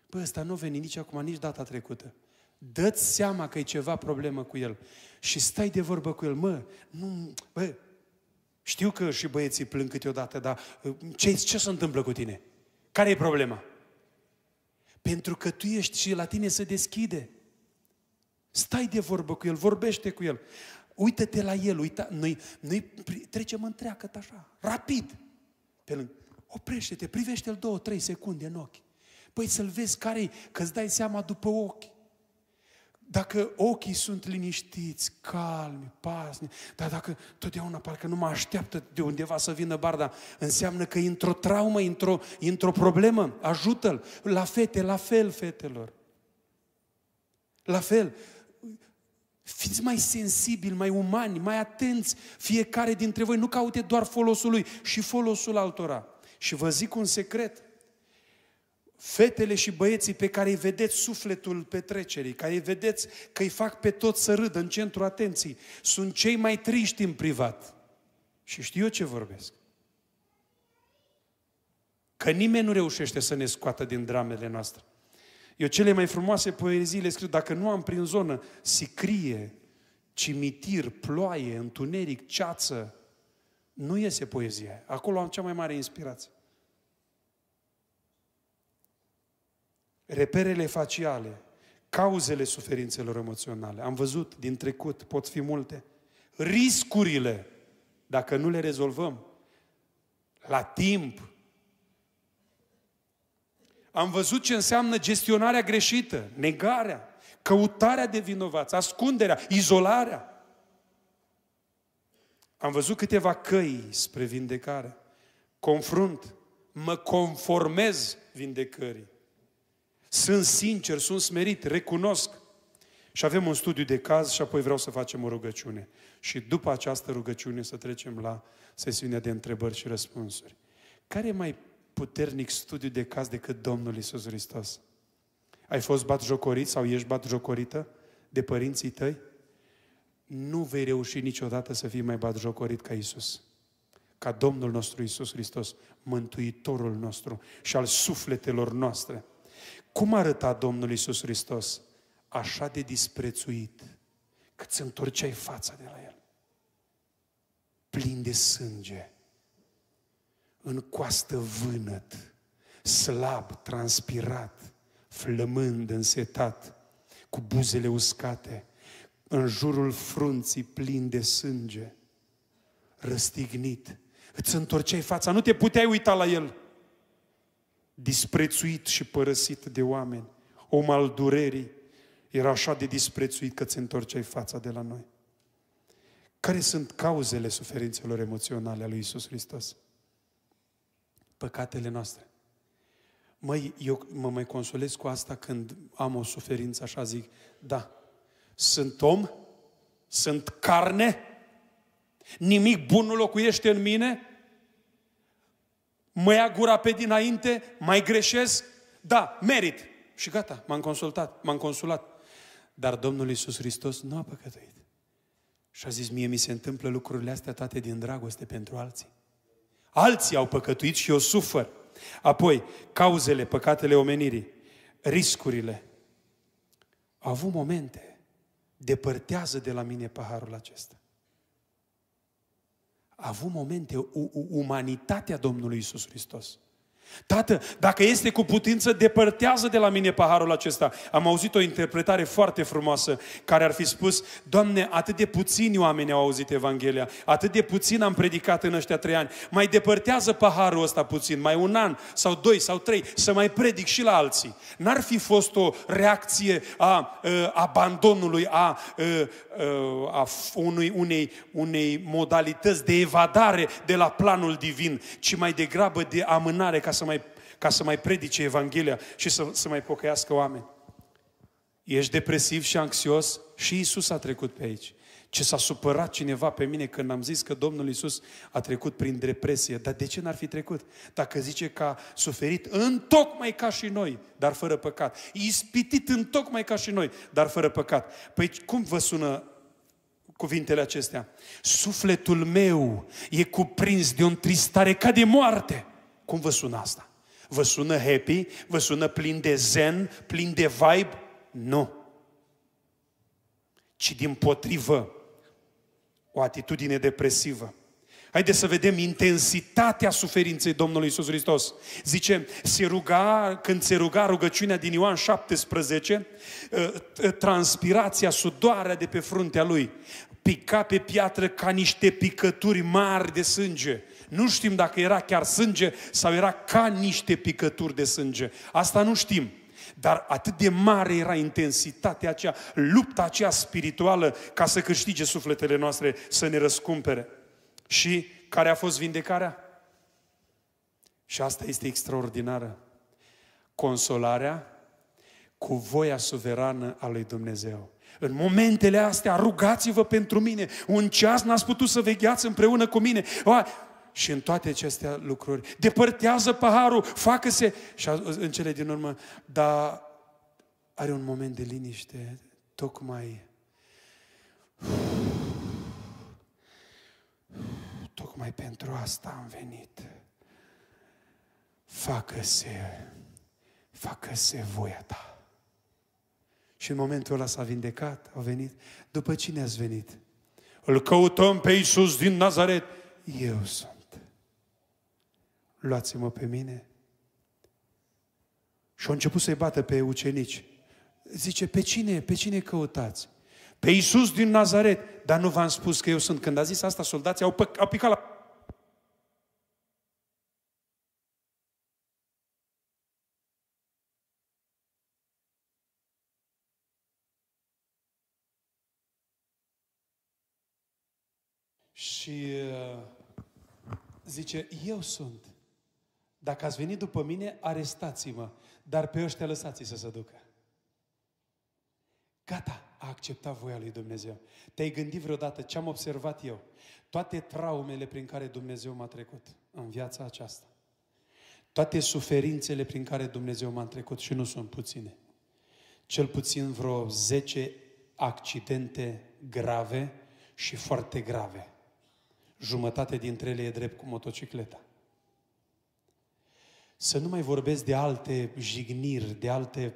Păi ăsta nu veni nici acum, nici data trecută. Dă-ți seama că e ceva problemă cu el și stai de vorbă cu el. Mă, nu, bă, știu că și băieții plâng câteodată, dar ce, ce se întâmplă cu tine? Care e problema? Pentru că tu ești și la tine se deschide. Stai de vorbă cu el, vorbește cu el. Uită-te la el, uita, noi, noi trecem întreagă așa, rapid. Pe lângă. Oprește-te, privește-l două, trei secunde în ochi. Păi să-l vezi care că îți dai seama după ochi. Dacă ochii sunt liniștiți, calmi, pasni, dar dacă totdeauna parcă nu mă așteaptă de undeva să vină barda, înseamnă că e într-o traumă, într-o, într-o problemă, ajută-l. La fete, la fel, fetelor. La fel, fiți mai sensibili, mai umani, mai atenți, fiecare dintre voi, nu caute doar folosul lui, și folosul altora. Și vă zic un secret, fetele și băieții pe care îi vedeți sufletul petrecerii, care îi vedeți că îi fac pe toți să râdă în centru atenției, sunt cei mai triști în privat. Și știu eu ce vorbesc. Că nimeni nu reușește să ne scoată din dramele noastre. Eu cele mai frumoase poezii le scriu, dacă nu am prin zonă sicrie, cimitir, ploaie, întuneric, ceață, nu iese poezia. Acolo am cea mai mare inspirație. Reperele faciale, cauzele suferințelor emoționale. Am văzut din trecut, pot fi multe. Riscurile, dacă nu le rezolvăm la timp. Am văzut ce înseamnă gestionarea greșită, negarea, căutarea de vinovați, ascunderea, izolarea. Am văzut câteva căi spre vindecare. Confrunt, mă conformez vindecării. Sunt sincer, sunt smerit, recunosc. Și avem un studiu de caz și apoi vreau să facem o rugăciune. Și după această rugăciune să trecem la sesiunea de întrebări și răspunsuri. Care e mai puternic studiu de caz decât Domnul Isus Hristos. Ai fost batjocorit sau ești batjocorită de părinții tăi? Nu vei reuși niciodată să fii mai batjocorit ca Isus. Ca Domnul nostru Isus Hristos, Mântuitorul nostru și al sufletelor noastre. Cum arăta Domnul Isus Hristos? Așa de disprețuit, că ți întorceai fața de la El. Plin de sânge, în coastă vânăt, slab, transpirat, flămând, însetat, cu buzele uscate, în jurul frunții plin de sânge, răstignit. Îți întorceai fața, nu te puteai uita la el. Disprețuit și părăsit de oameni, om al durerii, era așa de disprețuit că ți întorceai fața de la noi. Care sunt cauzele suferințelor emoționale a lui Isus Hristos? Păcatele noastre. Măi, eu mă mai consolez cu asta când am o suferință, așa zic, da, sunt om, sunt carne, nimic bun nu locuiește în mine, mă ia gura pe dinainte, mai greșesc, da, merit. Și gata, m-am consultat, m-am consulat. Dar Domnul Iisus Hristos nu a păcătuit. Și a zis, mie mi se întâmplă lucrurile astea toate din dragoste pentru alții. Alții au păcătuit și eu sufăr. Apoi, cauzele, păcatele omenirii, riscurile. Au avut momente, depărtează de la mine paharul acesta. A avut momente, umanitatea Domnului Isus Hristos. Tată, dacă este cu putință, depărtează de la mine paharul acesta. Am auzit o interpretare foarte frumoasă care ar fi spus, Doamne, atât de puțini oameni au auzit Evanghelia, atât de puțin am predicat în ăștia trei ani, mai depărtează paharul ăsta puțin, mai un an sau doi sau trei, să mai predic și la alții. N-ar fi fost o reacție a, a abandonului, a, a, a unui, unei, unei modalități de evadare de la planul divin, ci mai degrabă de amânare ca să să mai, ca să mai predice Evanghelia și să, să mai pocăiască oameni. Ești depresiv și anxios? Și Isus a trecut pe aici. Ce s-a supărat cineva pe mine când am zis că Domnul Isus a trecut prin depresie. Dar de ce n-ar fi trecut? Dacă zice că a suferit în tocmai ca și noi, dar fără păcat. Ispitit în tocmai ca și noi, dar fără păcat. Păi cum vă sună cuvintele acestea? Sufletul meu e cuprins de o întristare ca de moarte. Cum vă sună asta? Vă sună happy? Vă sună plin de zen? Plin de vibe? Nu. Ci din potrivă o atitudine depresivă. Haideți să vedem intensitatea suferinței Domnului Isus Hristos. Zice, se ruga, când se ruga rugăciunea din Ioan 17, ă, ă, transpirația, sudoarea de pe fruntea lui, pica pe piatră ca niște picături mari de sânge. Nu știm dacă era chiar sânge sau era ca niște picături de sânge. Asta nu știm. Dar atât de mare era intensitatea aceea, lupta aceea spirituală ca să câștige sufletele noastre, să ne răscumpere. Și care a fost vindecarea? Și asta este extraordinară. Consolarea cu voia suverană a lui Dumnezeu. În momentele astea, rugați-vă pentru mine. Un ceas n-ați putut să vegheați împreună cu mine. O, și în toate acestea lucruri. Depărtează paharul, facă-se. Și în cele din urmă, dar are un moment de liniște, tocmai tocmai pentru asta am venit. Facă-se, facă-se voia ta. Și în momentul ăla s-a vindecat, a venit. După cine ați venit? Îl căutăm pe Iisus din Nazaret. Eu sunt luați-mă pe mine. Și au început să-i bată pe ucenici. Zice, pe cine, pe cine căutați? Pe Iisus din Nazaret. Dar nu v-am spus că eu sunt. Când a zis asta, soldații au, pă- au picat la Și uh, zice, eu sunt. Dacă ați venit după mine, arestați-mă, dar pe ăștia lăsați să se ducă. Gata, a acceptat voia lui Dumnezeu. Te-ai gândit vreodată ce am observat eu? Toate traumele prin care Dumnezeu m-a trecut în viața aceasta. toate suferințele prin care Dumnezeu m-a trecut și nu sunt puține. Cel puțin vreo 10 accidente grave și foarte grave. Jumătate dintre ele e drept cu motocicleta. Să nu mai vorbesc de alte jigniri, de alte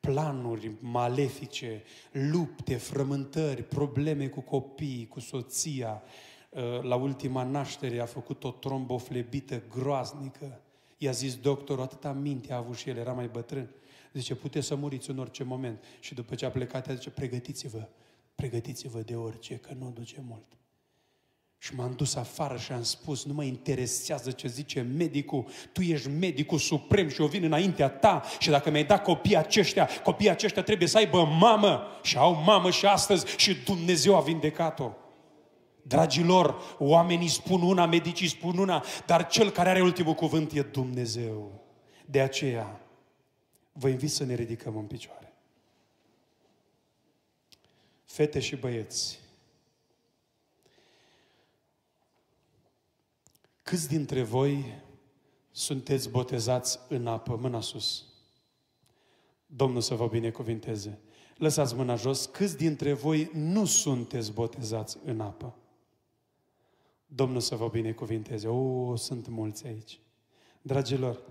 planuri malefice, lupte, frământări, probleme cu copiii, cu soția. Uh, la ultima naștere a făcut o tromboflebită groaznică. I-a zis doctorul, atâta minte a avut și el, era mai bătrân. Zice, puteți să muriți în orice moment. Și după ce a plecat, a zice, pregătiți-vă, pregătiți-vă de orice, că nu duce mult. Și m-am dus afară și am spus, nu mă interesează ce zice medicul, tu ești medicul suprem și eu vin înaintea ta și dacă mi-ai dat copiii aceștia, copiii aceștia trebuie să aibă mamă și au mamă și astăzi și Dumnezeu a vindecat-o. Dragilor, oamenii spun una, medicii spun una, dar cel care are ultimul cuvânt e Dumnezeu. De aceea, vă invit să ne ridicăm în picioare. Fete și băieți, Câți dintre voi sunteți botezați în apă? Mâna sus. Domnul să vă binecuvinteze. Lăsați mâna jos. Câți dintre voi nu sunteți botezați în apă? Domnul să vă binecuvinteze. O, sunt mulți aici. Dragilor,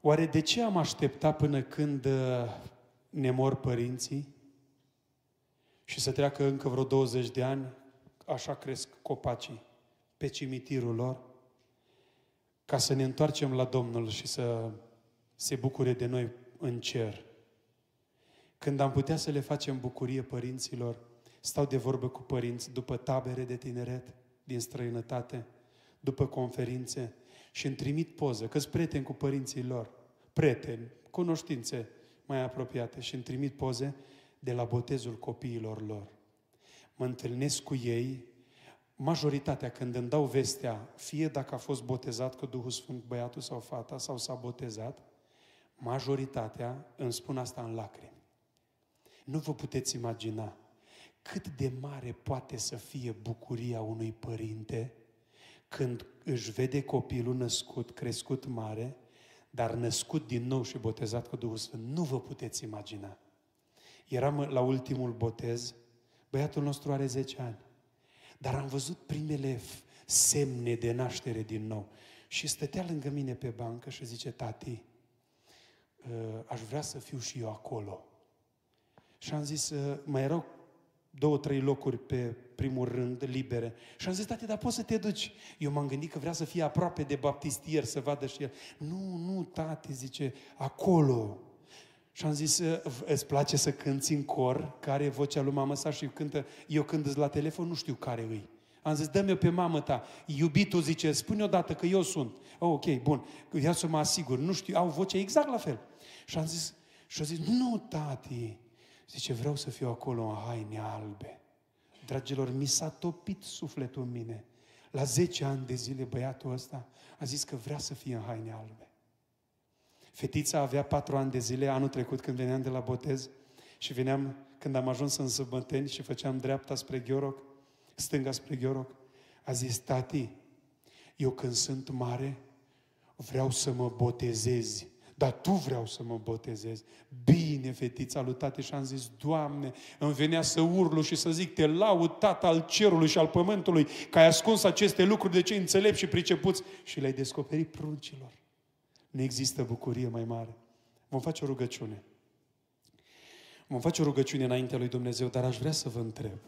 oare de ce am așteptat până când uh, ne mor părinții și să treacă încă vreo 20 de ani, așa cresc copacii? Pe cimitirul lor, ca să ne întoarcem la Domnul și să se bucure de noi în cer. Când am putea să le facem bucurie părinților, stau de vorbă cu părinți după tabere de tineret din străinătate, după conferințe și îmi trimit poză, că prieteni cu părinții lor, prieteni, cunoștințe mai apropiate și îmi trimit poze de la botezul copiilor lor. Mă întâlnesc cu ei majoritatea când îmi dau vestea, fie dacă a fost botezat cu Duhul Sfânt băiatul sau fata, sau s-a botezat, majoritatea îmi spun asta în lacrimi. Nu vă puteți imagina cât de mare poate să fie bucuria unui părinte când își vede copilul născut, crescut mare, dar născut din nou și botezat cu Duhul Sfânt. Nu vă puteți imagina. Eram la ultimul botez, băiatul nostru are 10 ani. Dar am văzut primele semne de naștere din nou. Și stătea lângă mine pe bancă și zice, tati, ă, aș vrea să fiu și eu acolo. Și am zis, ă, mai erau două, trei locuri pe primul rând libere. Și am zis, tati, dar poți să te duci. Eu m-am gândit că vrea să fie aproape de baptistier, să vadă și el. Nu, nu, tati, zice, acolo. Și am zis, îți place să cânți în cor, care e vocea lui mamă sa și cântă, eu când la telefon nu știu care îi. Am zis, dă-mi pe mamă ta. Iubitul zice, spune odată că eu sunt. Oh, ok, bun. Ia să mă asigur. Nu știu, au voce exact la fel. Și am zis, și a zis, nu, tati. Zice, vreau să fiu acolo în haine albe. Dragilor, mi s-a topit sufletul în mine. La 10 ani de zile băiatul ăsta a zis că vrea să fie în haine albe. Fetița avea patru ani de zile, anul trecut când veneam de la botez și veneam când am ajuns în Săbăteni și făceam dreapta spre Gheoroc, stânga spre Gheoroc, a zis, tati, eu când sunt mare, vreau să mă botezezi. Dar tu vreau să mă botezezi. Bine, fetița lui tati, și am zis, Doamne, îmi venea să urlu și să zic, te laud, Tata al cerului și al pământului, că ai ascuns aceste lucruri de cei înțelepți și pricepuți și le-ai descoperit pruncilor. Nu există bucurie mai mare. Vom face o rugăciune. Vom face o rugăciune înaintea lui Dumnezeu, dar aș vrea să vă întreb.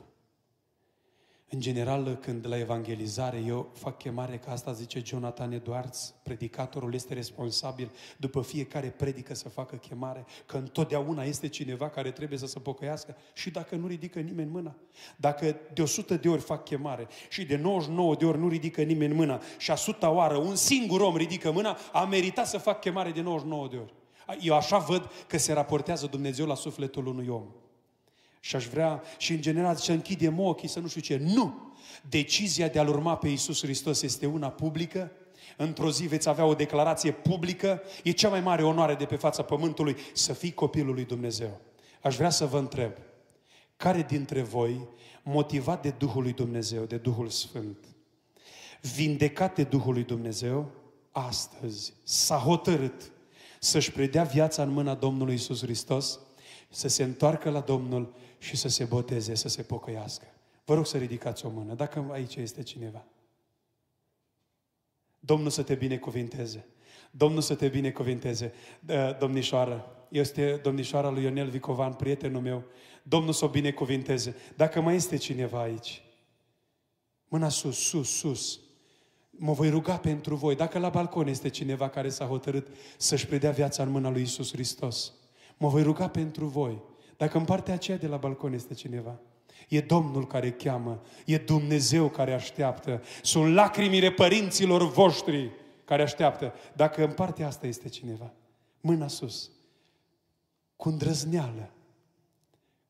În general, când la evangelizare eu fac chemare, ca asta zice Jonathan Edwards, predicatorul este responsabil după fiecare predică să facă chemare, că întotdeauna este cineva care trebuie să se pocăiască și dacă nu ridică nimeni mâna. Dacă de 100 de ori fac chemare și de 99 de ori nu ridică nimeni mâna și a suta oară un singur om ridică mâna, a meritat să fac chemare de 99 de ori. Eu așa văd că se raportează Dumnezeu la sufletul unui om. Și aș vrea, și în general, să închidem ochii, să nu știu ce. Nu! Decizia de a-L urma pe Iisus Hristos este una publică, într-o zi veți avea o declarație publică, e cea mai mare onoare de pe fața pământului să fii copilul lui Dumnezeu. Aș vrea să vă întreb, care dintre voi, motivat de Duhul lui Dumnezeu, de Duhul Sfânt, vindecat de Duhul lui Dumnezeu, astăzi s-a hotărât să-și predea viața în mâna Domnului Isus Hristos, să se întoarcă la Domnul și să se boteze, să se pocăiască. Vă rog să ridicați o mână, dacă aici este cineva. Domnul să te binecuvinteze. Domnul să te binecuvinteze. Domnișoară, este domnișoara lui Ionel Vicovan, prietenul meu. Domnul să o binecuvinteze. Dacă mai este cineva aici, mâna sus, sus, sus. Mă voi ruga pentru voi. Dacă la balcon este cineva care s-a hotărât să-și predea viața în mâna lui Isus Hristos, mă voi ruga pentru voi. Dacă în partea aceea de la balcon este cineva, E Domnul care cheamă, e Dumnezeu care așteaptă, sunt lacrimile părinților voștri care așteaptă. Dacă în partea asta este cineva, mâna sus, cu îndrăzneală,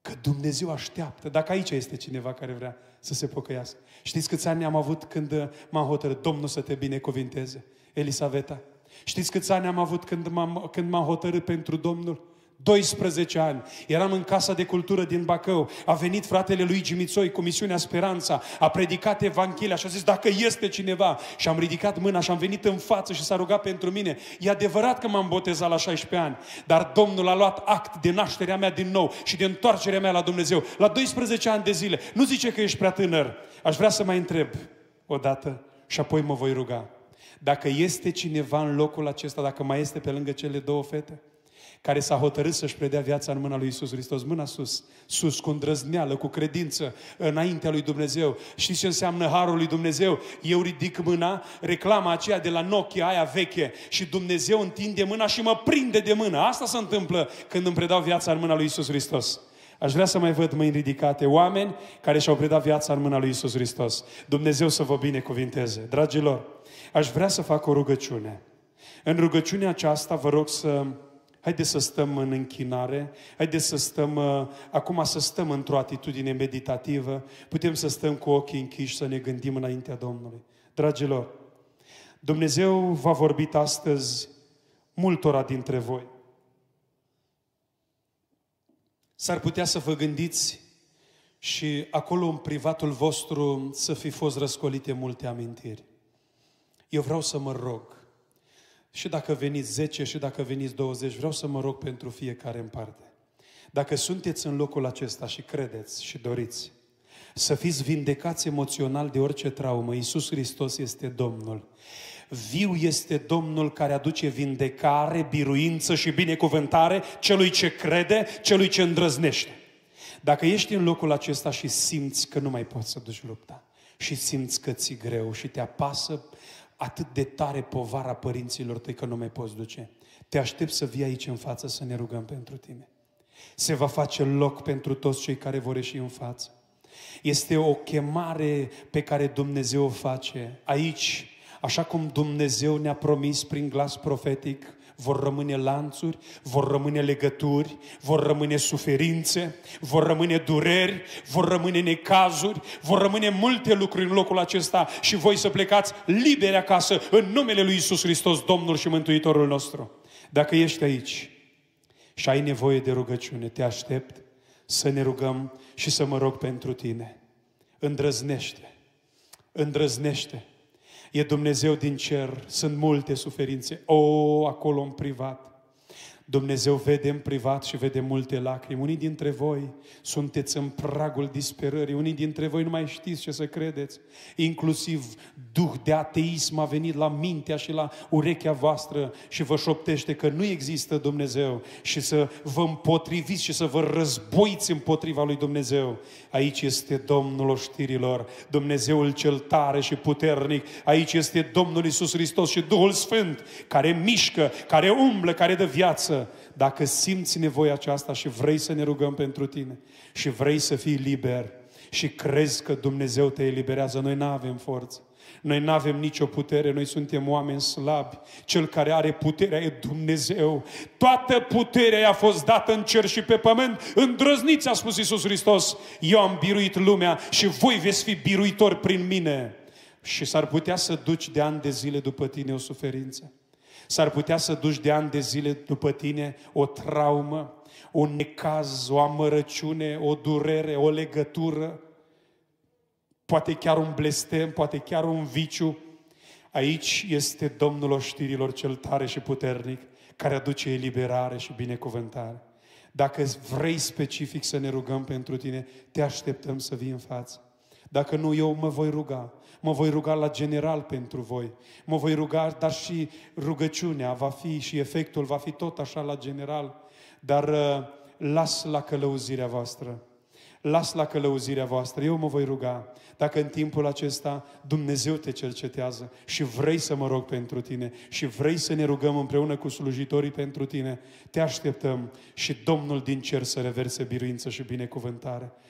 că Dumnezeu așteaptă. Dacă aici este cineva care vrea să se pocăiască. Știți câți ani am avut când m-am hotărât Domnul să te binecuvinteze? Elisaveta. Știți câți ani am avut când m-am, când m-am hotărât pentru Domnul? 12 ani. Eram în Casa de Cultură din Bacău. A venit fratele lui Gimițoi cu misiunea Speranța. A predicat Evanghelia și a zis, dacă este cineva. Și am ridicat mâna și am venit în față și s-a rugat pentru mine. E adevărat că m-am botezat la 16 ani. Dar Domnul a luat act de nașterea mea din nou și de întoarcerea mea la Dumnezeu. La 12 ani de zile. Nu zice că ești prea tânăr. Aș vrea să mai întreb o dată și apoi mă voi ruga. Dacă este cineva în locul acesta, dacă mai este pe lângă cele două fete, care s-a hotărât să-și predea viața în mâna lui Isus Hristos, mâna sus, sus, cu îndrăzneală, cu credință, înaintea lui Dumnezeu. Știți ce înseamnă harul lui Dumnezeu? Eu ridic mâna, reclama aceea de la Nokia, aia veche, și Dumnezeu întinde mâna și mă prinde de mână. Asta se întâmplă când îmi predau viața în mâna lui Isus Hristos. Aș vrea să mai văd mâini ridicate, oameni care și-au predat viața în mâna lui Isus Hristos. Dumnezeu să vă binecuvinteze. Dragilor, aș vrea să fac o rugăciune. În rugăciunea aceasta vă rog să Haideți să stăm în închinare, haideți să stăm, uh, acum să stăm într-o atitudine meditativă, putem să stăm cu ochii închiși, să ne gândim înaintea Domnului. Dragilor, Dumnezeu v-a vorbit astăzi multora dintre voi. S-ar putea să vă gândiți și acolo în privatul vostru să fi fost răscolite multe amintiri. Eu vreau să mă rog și dacă veniți 10 și dacă veniți 20, vreau să mă rog pentru fiecare în parte. Dacă sunteți în locul acesta și credeți și doriți să fiți vindecați emoțional de orice traumă, Iisus Hristos este Domnul. Viu este Domnul care aduce vindecare, biruință și binecuvântare celui ce crede, celui ce îndrăznește. Dacă ești în locul acesta și simți că nu mai poți să duci lupta și simți că ți greu și te apasă atât de tare povara părinților tăi că nu mai poți duce. Te aștept să vii aici în față să ne rugăm pentru tine. Se va face loc pentru toți cei care vor ieși în față. Este o chemare pe care Dumnezeu o face aici, așa cum Dumnezeu ne-a promis prin glas profetic, vor rămâne lanțuri, vor rămâne legături, vor rămâne suferințe, vor rămâne dureri, vor rămâne necazuri, vor rămâne multe lucruri în locul acesta și voi să plecați liberi acasă în numele Lui Isus Hristos, Domnul și Mântuitorul nostru. Dacă ești aici și ai nevoie de rugăciune, te aștept să ne rugăm și să mă rog pentru tine. Îndrăznește, îndrăznește E Dumnezeu din cer, sunt multe suferințe. O, acolo în privat. Dumnezeu vede în privat și vede multe lacrimi. Unii dintre voi sunteți în pragul disperării, unii dintre voi nu mai știți ce să credeți. Inclusiv duh de ateism a venit la mintea și la urechea voastră și vă șoptește că nu există Dumnezeu și să vă împotriviți și să vă războiți împotriva lui Dumnezeu. Aici este Domnul oștirilor, Dumnezeul cel tare și puternic. Aici este Domnul Isus Hristos și Duhul Sfânt care mișcă, care umblă, care dă viață dacă simți nevoia aceasta și vrei să ne rugăm pentru tine și vrei să fii liber și crezi că Dumnezeu te eliberează, noi nu avem forță. Noi nu avem nicio putere, noi suntem oameni slabi. Cel care are puterea e Dumnezeu. Toată puterea i-a fost dată în cer și pe pământ. Îndrăzniți, a spus Iisus Hristos, eu am biruit lumea și voi veți fi biruitori prin mine. Și s-ar putea să duci de ani de zile după tine o suferință. S-ar putea să duci de ani de zile după tine o traumă, un necaz, o amărăciune, o durere, o legătură, poate chiar un blestem, poate chiar un viciu. Aici este Domnul oștirilor cel tare și puternic, care aduce eliberare și binecuvântare. Dacă vrei specific să ne rugăm pentru tine, te așteptăm să vii în față. Dacă nu, eu mă voi ruga. Mă voi ruga la general pentru voi. Mă voi ruga, dar și rugăciunea va fi și efectul va fi tot așa la general. Dar uh, las la călăuzirea voastră. Las la călăuzirea voastră. Eu mă voi ruga. Dacă în timpul acesta Dumnezeu te cercetează și vrei să mă rog pentru tine și vrei să ne rugăm împreună cu slujitorii pentru tine, te așteptăm și Domnul din cer să reverse biruință și binecuvântare.